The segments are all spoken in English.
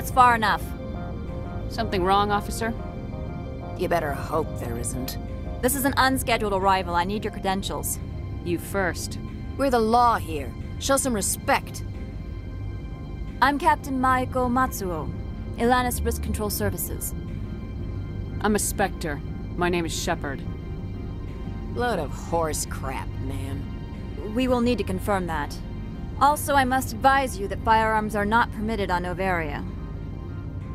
That's far enough. Something wrong, officer? You better hope there isn't. This is an unscheduled arrival. I need your credentials. You first. We're the law here. Show some respect. I'm Captain Maeko Matsuo, Elanus Risk Control Services. I'm a Spectre. My name is Shepard. Load of horse crap, man. We will need to confirm that. Also, I must advise you that firearms are not permitted on Noveria.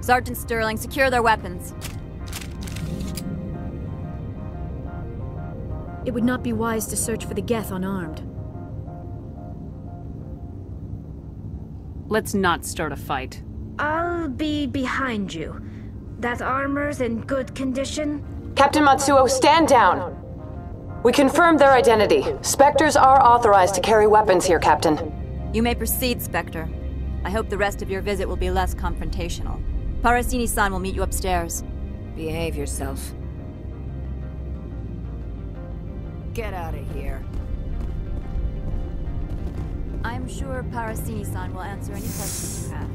Sergeant Sterling, secure their weapons. It would not be wise to search for the Geth unarmed. Let's not start a fight. I'll be behind you. That armor's in good condition? Captain Matsuo, stand down! We confirmed their identity. Spectres are authorized to carry weapons here, Captain. You may proceed, Spectre. I hope the rest of your visit will be less confrontational. Parasini-san will meet you upstairs. Behave yourself. Get out of here. I'm sure Parasini-san will answer any questions you have.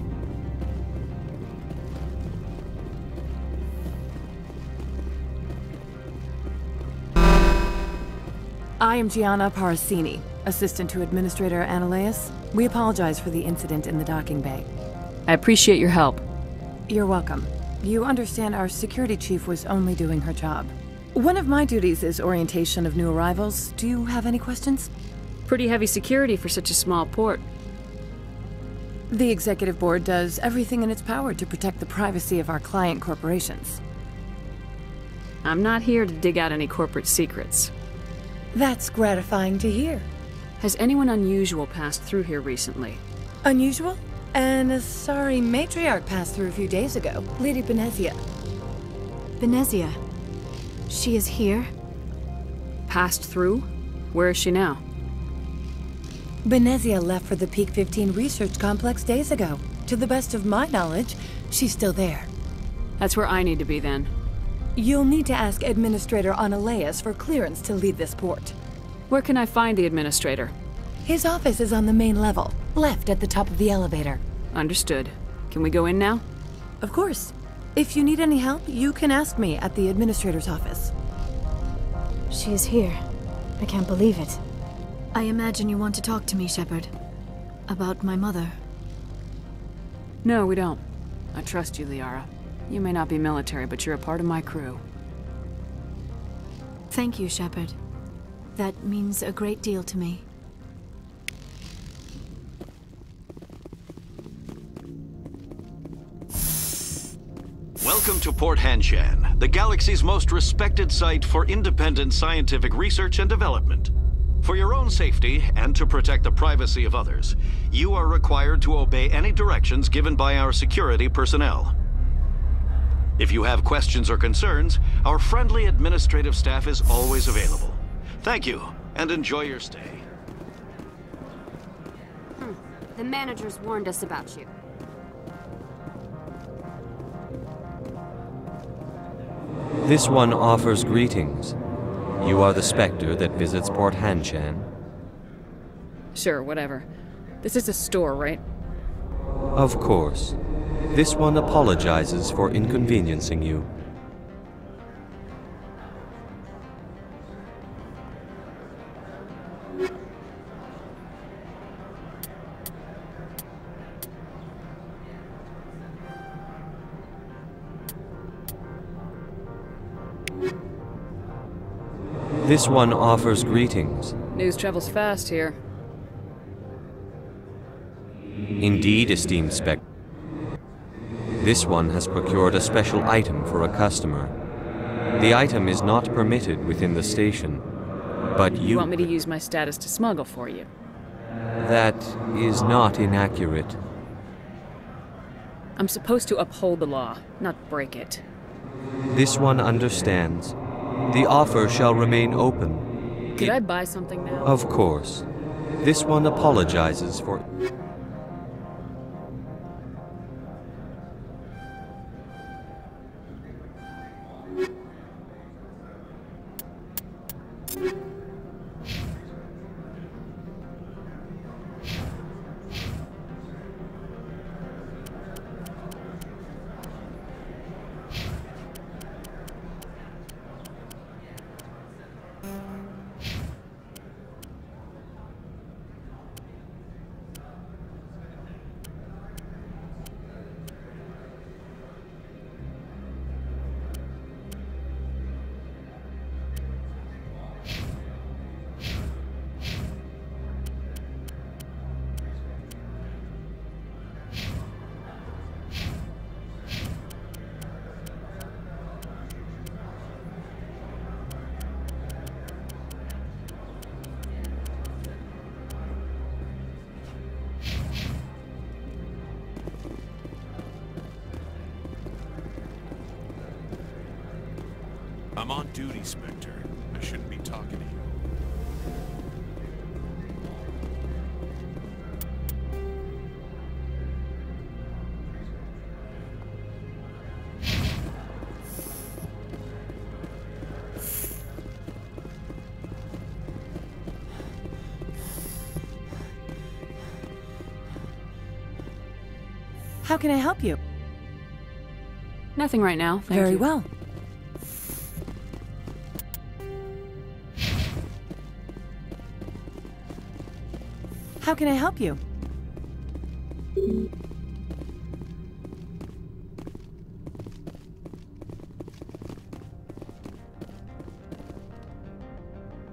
I am Gianna Parasini, assistant to Administrator Anoleis. We apologize for the incident in the docking bay. I appreciate your help. You're welcome. You understand our security chief was only doing her job. One of my duties is orientation of new arrivals. Do you have any questions? Pretty heavy security for such a small port. The Executive Board does everything in its power to protect the privacy of our client corporations. I'm not here to dig out any corporate secrets. That's gratifying to hear. Has anyone unusual passed through here recently? Unusual? And a sorry matriarch passed through a few days ago, Lady Benezia. Benezia. She is here? Passed through? Where is she now? Benezia left for the Peak 15 research complex days ago. To the best of my knowledge, she's still there. That's where I need to be then. You'll need to ask Administrator Anoleis for clearance to leave this port. Where can I find the Administrator? His office is on the main level, left at the top of the elevator. Understood. Can we go in now? Of course. If you need any help, you can ask me at the Administrator's office. She is here. I can't believe it. I imagine you want to talk to me, Shepard. About my mother. No, we don't. I trust you, Liara. You may not be military, but you're a part of my crew. Thank you, Shepard. That means a great deal to me. Welcome to Port Hanshan, the galaxy's most respected site for independent scientific research and development. For your own safety and to protect the privacy of others, you are required to obey any directions given by our security personnel. If you have questions or concerns, our friendly administrative staff is always available. Thank you, and enjoy your stay. Hmm. The managers warned us about you. This one offers greetings. You are the Spectre that visits Port Hanshan? Sure, whatever. This is a store, right? Of course. This one apologizes for inconveniencing you. This one offers greetings. News travels fast here. Indeed, esteemed spec. This one has procured a special item for a customer. The item is not permitted within the station, but you... You want me to use my status to smuggle for you? That is not inaccurate. I'm supposed to uphold the law, not break it. This one understands. The offer shall remain open. Could I buy something now? Of course. This one apologizes for... I'm on duty, Spectre. I shouldn't be talking to you. How can I help you? Nothing right now. Thank Very you. well. How can I help you?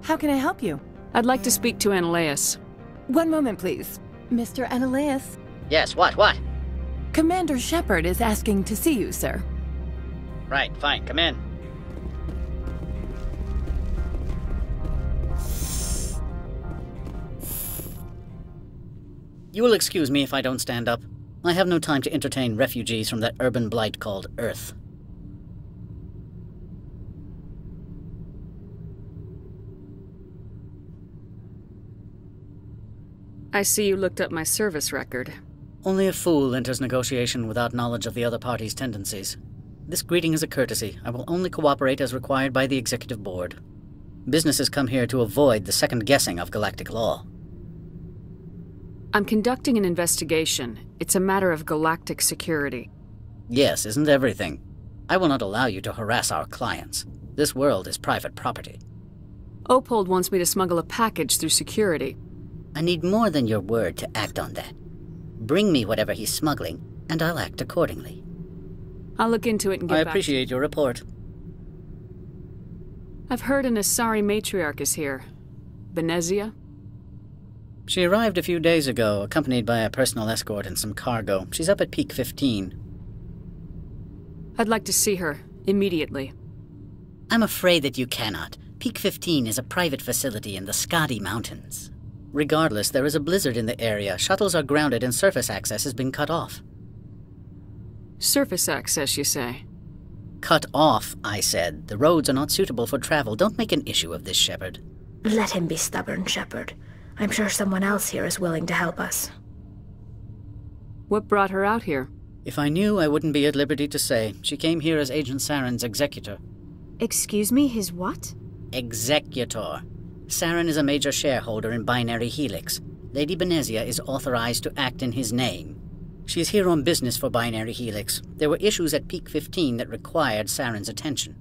How can I help you? I'd like to speak to Anoleis. One moment, please. Mr. Anoleis. Yes, what, what? Commander Shepard is asking to see you, sir. Right, fine, come in. You will excuse me if I don't stand up. I have no time to entertain refugees from that urban blight called Earth. I see you looked up my service record. Only a fool enters negotiation without knowledge of the other party's tendencies. This greeting is a courtesy. I will only cooperate as required by the Executive Board. Businesses come here to avoid the second guessing of galactic law. I'm conducting an investigation. It's a matter of galactic security. Yes, isn't everything? I will not allow you to harass our clients. This world is private property. Opold wants me to smuggle a package through security. I need more than your word to act on that. Bring me whatever he's smuggling, and I'll act accordingly. I'll look into it and get I back. appreciate your report. I've heard an Asari matriarch is here. Benezia? She arrived a few days ago, accompanied by a personal escort and some cargo. She's up at Peak 15. I'd like to see her, immediately. I'm afraid that you cannot. Peak 15 is a private facility in the Skadi Mountains. Regardless, there is a blizzard in the area, shuttles are grounded, and surface access has been cut off. Surface access, you say? Cut off, I said. The roads are not suitable for travel. Don't make an issue of this, Shepard. Let him be stubborn, Shepard. I'm sure someone else here is willing to help us. What brought her out here? If I knew, I wouldn't be at liberty to say. She came here as Agent Saren's executor. Excuse me, his what? Executor. Saren is a major shareholder in Binary Helix. Lady Benezia is authorized to act in his name. She is here on business for Binary Helix. There were issues at Peak 15 that required Saren's attention.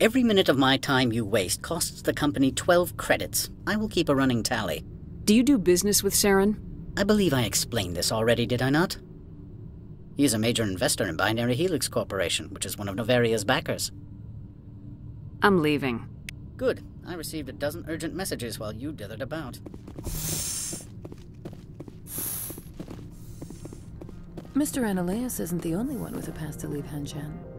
Every minute of my time you waste costs the company 12 credits. I will keep a running tally. Do you do business with Saren? I believe I explained this already, did I not? He is a major investor in Binary Helix Corporation, which is one of Noveria's backers. I'm leaving. Good. I received a dozen urgent messages while you dithered about. Mr. Anoleis isn't the only one with a pass to leave Hanshan.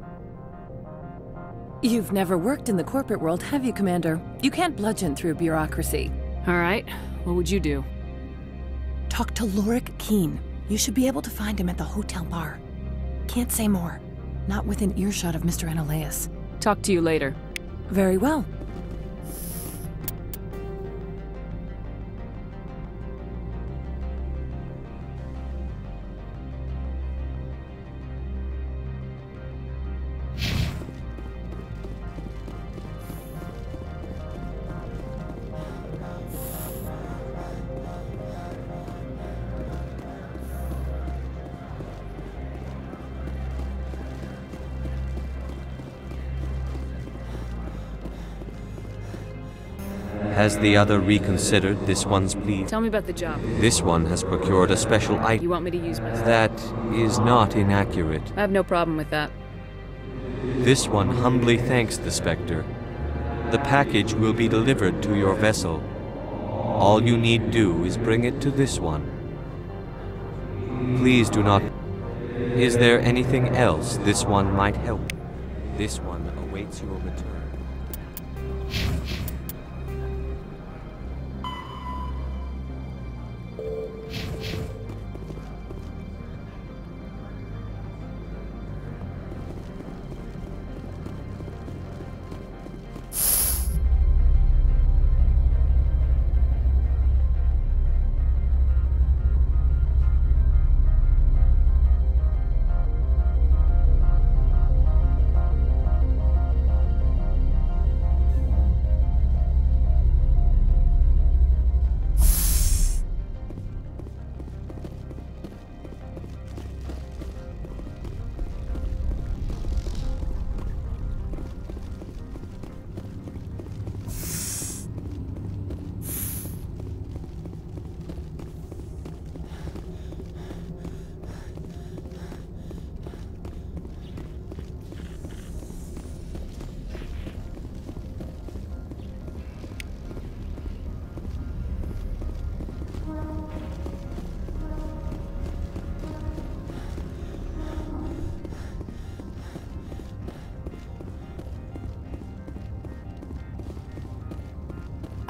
You've never worked in the corporate world, have you, Commander? You can't bludgeon through bureaucracy. All right. What would you do? Talk to Lorik Qui'in. You should be able to find him at the hotel bar. Can't say more. Not within earshot of Mr. Anoleis. Talk to you later. Very well. Has the other reconsidered this one's plea? Tell me about the job. This one has procured a special item You want me to use my... that is not inaccurate. I have no problem with that. This one humbly thanks the Spectre. The package will be delivered to your vessel. All you need do is bring it to this one. Please do not... Is there anything else this one might help? This one awaits your return.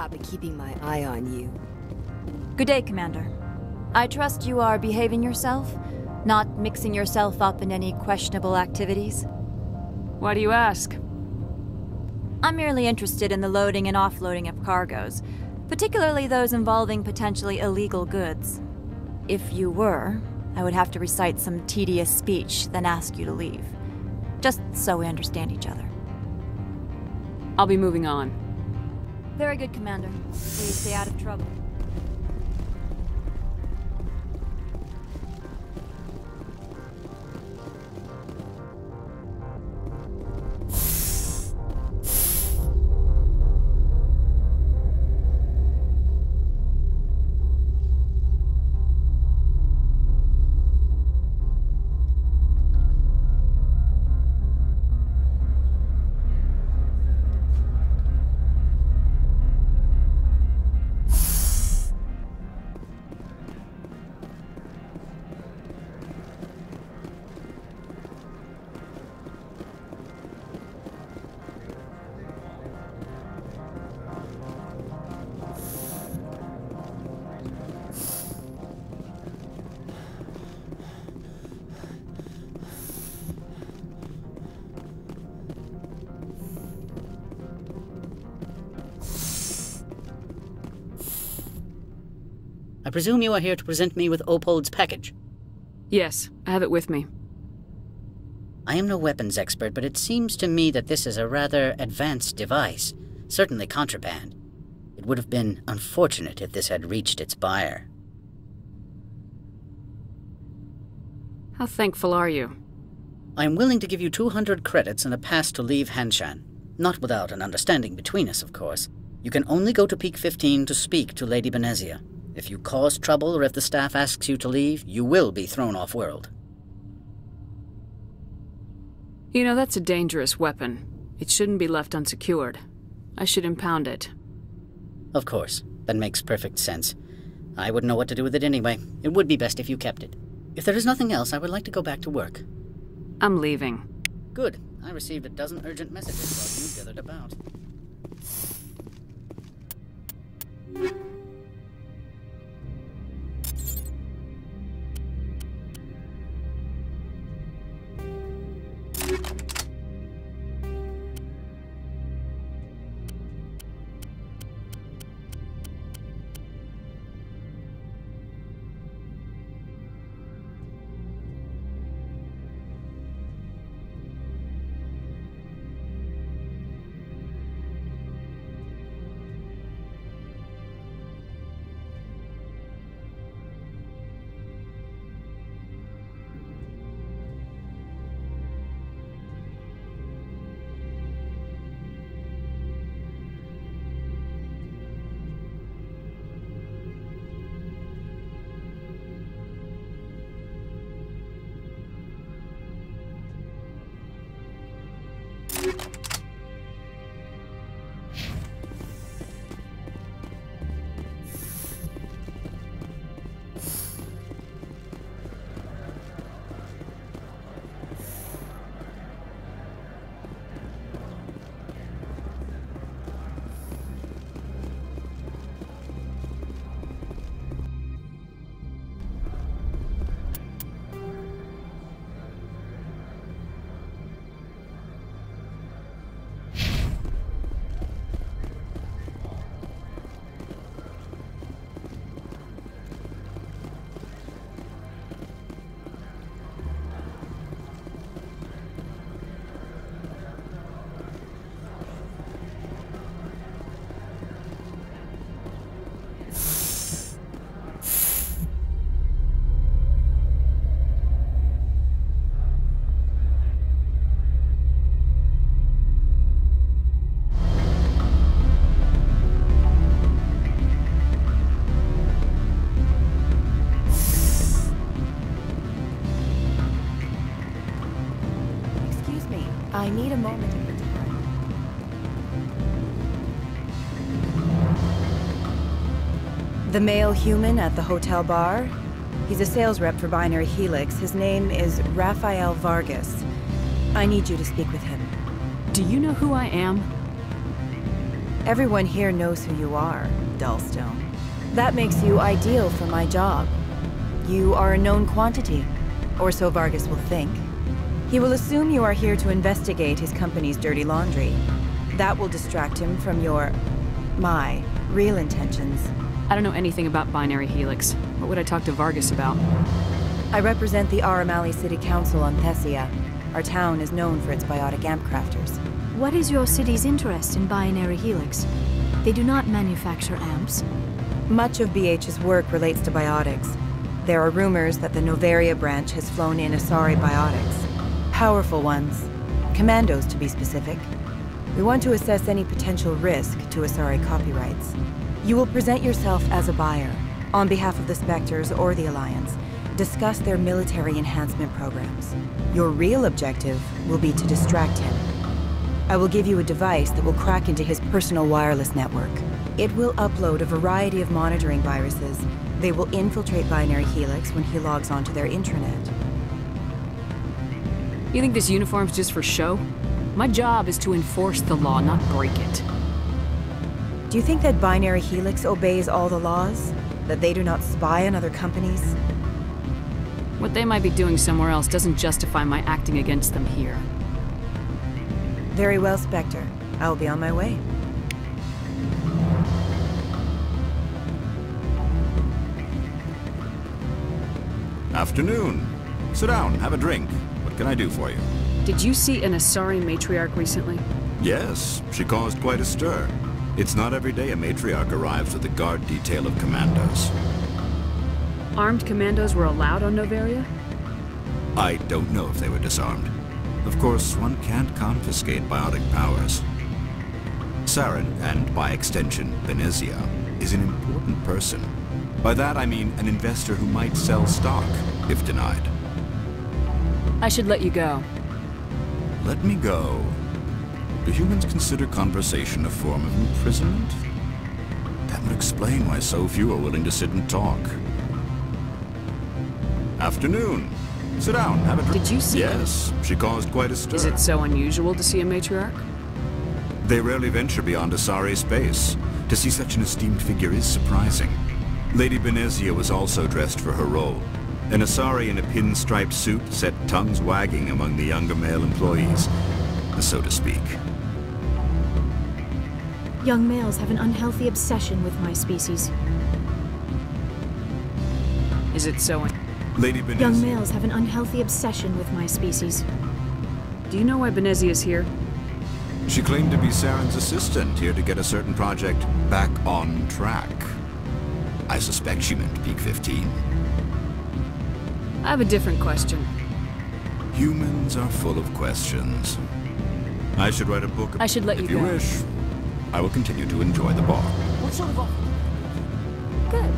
I'll be keeping my eye on you. Good day, Commander. I trust you are behaving yourself, not mixing yourself up in any questionable activities. Why do you ask? I'm merely interested in the loading and offloading of cargoes, particularly those involving potentially illegal goods. If you were, I would have to recite some tedious speech, then ask you to leave. Just so we understand each other. I'll be moving on. Very good, Commander. Please stay out of trouble. I presume you are here to present me with Opold's package. Yes, I have it with me. I am no weapons expert, but it seems to me that this is a rather advanced device. Certainly contraband. It would have been unfortunate if this had reached its buyer. How thankful are you? I am willing to give you 200 credits and a pass to leave Hanshan. Not without an understanding between us, of course. You can only go to Peak 15 to speak to Lady Benezia. If you cause trouble or if the staff asks you to leave, you will be thrown off world. You know, that's a dangerous weapon. It shouldn't be left unsecured. I should impound it. Of course. That makes perfect sense. I wouldn't know what to do with it anyway. It would be best if you kept it. If there is nothing else, I would like to go back to work. I'm leaving. Good. I received a dozen urgent messages while you gathered about. Need a moment of your time. The male human at the hotel bar? He's a sales rep for Binary Helix. His name is Raphael Vargas. I need you to speak with him. Do you know who I am? Everyone here knows who you are, Dullstone. That makes you ideal for my job. You are a known quantity, or so Vargas will think. He will assume you are here to investigate his company's dirty laundry. That will distract him from your... my real intentions. I don't know anything about Binary Helix. What would I talk to Vargas about? I represent the Armali City Council on Thessia. Our town is known for its biotic amp crafters. What is your city's interest in Binary Helix? They do not manufacture amps. Much of BH's work relates to biotics. There are rumors that the Noveria branch has flown in Asari biotics. Powerful ones. Commandos, to be specific. We want to assess any potential risk to Asari copyrights. You will present yourself as a buyer, on behalf of the Spectres or the Alliance, discuss their military enhancement programs. Your real objective will be to distract him. I will give you a device that will crack into his personal wireless network. It will upload a variety of monitoring viruses. They will infiltrate Binary Helix when he logs onto their intranet. You think this uniform's just for show? My job is to enforce the law, not break it. Do you think that Binary Helix obeys all the laws? That they do not spy on other companies? What they might be doing somewhere else doesn't justify my acting against them here. Very well, Spectre. I will be on my way. Afternoon. Sit down, have a drink. What can I do for you? Did you see an Asari matriarch recently? Yes, she caused quite a stir. It's not every day a matriarch arrives with a guard detail of commandos. Armed commandos were allowed on Noveria? I don't know if they were disarmed. Of course, one can't confiscate biotic powers. Saren, and by extension, Benezia, is an important person. By that I mean an investor who might sell stock, if denied. I should let you go. Let me go. Do humans consider conversation a form of imprisonment? That would explain why so few are willing to sit and talk. Afternoon. Sit down, have a drink. Did you see Yes, she caused quite a stir. Is it so unusual to see a matriarch? They rarely venture beyond Asari space. To see such an esteemed figure is surprising. Lady Benezia was also dressed for her role. An Asari in a pinstriped suit set tongues wagging among the younger male employees, so to speak. Young males have an unhealthy obsession with my species. Is it so? Lady Benezia... Young males have an unhealthy obsession with my species. Do you know why Benezia's here? She claimed to be Saren's assistant, here to get a certain project back on track. I suspect she meant Peak 15. I have a different question. Humans are full of questions. I should write a book. I should let you you go. If you wish. I will continue to enjoy the bar. What sort of offer? Good.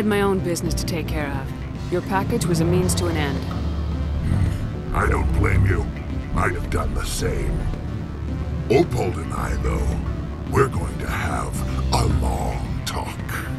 Had my own business to take care of. Your package was a means to an end. I don't blame you. I'd have done the same. Opold and I, though, we're going to have a long talk.